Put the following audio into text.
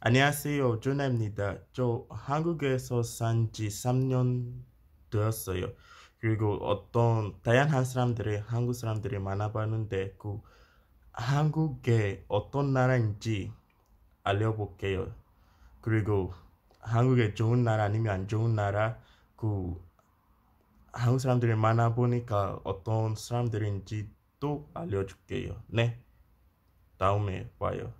안녕하세요. 조나입니다. 저 한국에서 산 지 3년 되었어요. 그리고 어떤 다양한 사람들이 한국 사람들이 만나봤는데 그 한국의 어떤 나라인지 알려볼게요. 그리고 한국의 좋은 나라 아니면 안 좋은 나라 그 한국 사람들이 만나보니까 어떤 사람들인지 또 알려줄게요. 네. 다음에 봐요.